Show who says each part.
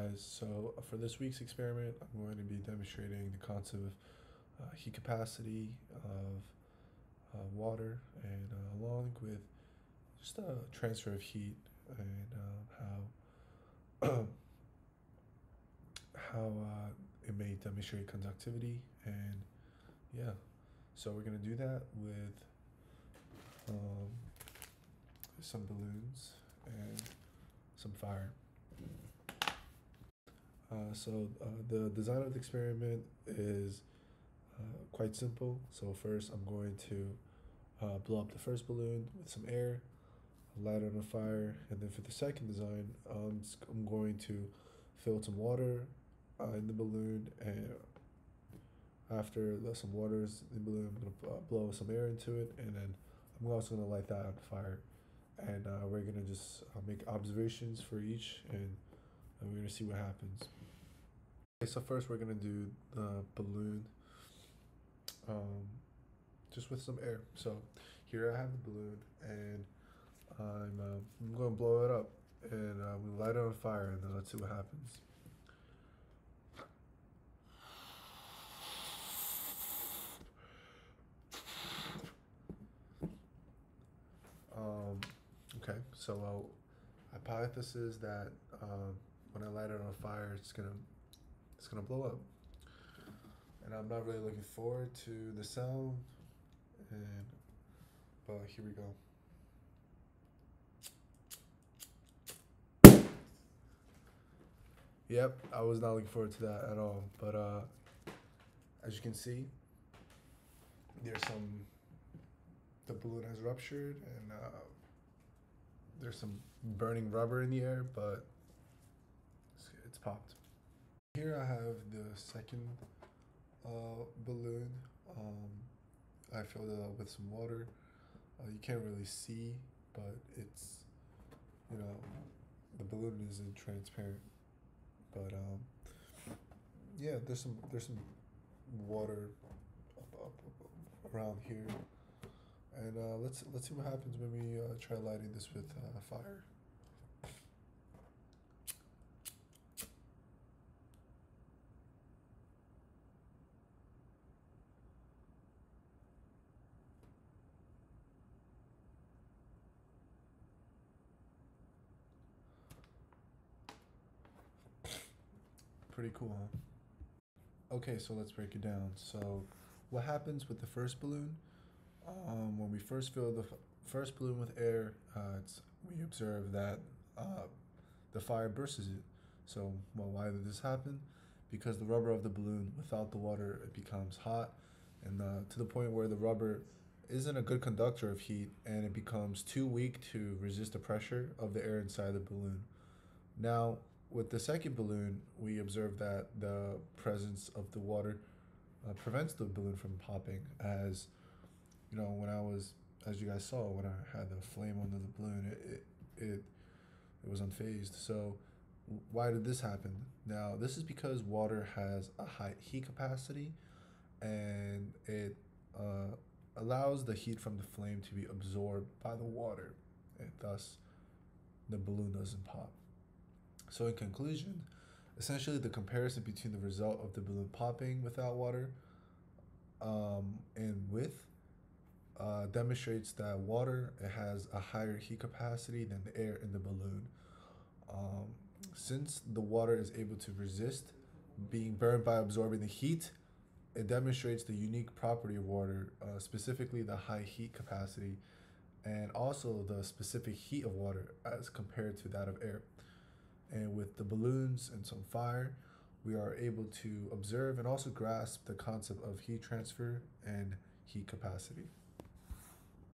Speaker 1: Guys, so uh, for this week's experiment, I'm going to be demonstrating the concept of uh, heat capacity of uh, water and uh, along with just a transfer of heat and uh, how how uh, it may demonstrate conductivity and yeah. So we're gonna do that with um, some balloons and some fire uh, so uh, the design of the experiment is uh, quite simple. So first I'm going to uh, blow up the first balloon with some air, light it on fire, and then for the second design, um, I'm going to fill some water uh, in the balloon, and after the, some water is in the balloon, I'm gonna blow some air into it, and then I'm also gonna light that on fire, and we're gonna just make observations for each, and we're gonna see what happens. Okay, so first we're gonna do the balloon um, just with some air. So here I have the balloon and I'm, uh, I'm to blow it up and uh, we light it on fire and then let's see what happens. Um, okay, so uh, hypothesis that um, when I light it on fire, it's gonna it's gonna blow up and I'm not really looking forward to the sound. And but here we go. Yep, I was not looking forward to that at all. But uh, as you can see, there's some. The balloon has ruptured, and uh, there's some burning rubber in the air, but popped. Here I have the second uh, balloon. Um, I filled it up with some water. Uh, you can't really see, but it's, you know, the balloon isn't transparent. But um, yeah, there's some there's some water up, up, up around here, and uh, let's let's see what happens when we uh, try lighting this with uh, fire. Pretty cool, huh? Okay, so let's break it down. So, what happens with the first balloon? Um, when we first fill the f- first balloon with air, uh, we observe that uh, the fire bursts it. So, well, why did this happen? Because the rubber of the balloon, without the water, it becomes hot, and uh, to the point where the rubber isn't a good conductor of heat, and it becomes too weak to resist the pressure of the air inside the balloon. Now, with the second balloon, we observed that the presence of the water uh, prevents the balloon from popping. As you know, when I was, as you guys saw, when I had the flame under the balloon, it it it, it was unfazed. So why did this happen? Now this is because water has a high heat capacity, and it uh, allows the heat from the flame to be absorbed by the water, and thus the balloon doesn't pop. So, in conclusion, essentially the comparison between the result of the balloon popping without water um, and with uh, demonstrates that water it has a higher heat capacity than the air in the balloon. Um, since the water is able to resist being burned by absorbing the heat, it demonstrates the unique property of water, uh, specifically the high heat capacity, and also the specific heat of water as compared to that of air. And with the balloons and some fire, we are able to observe and also grasp the concept of heat transfer and heat capacity.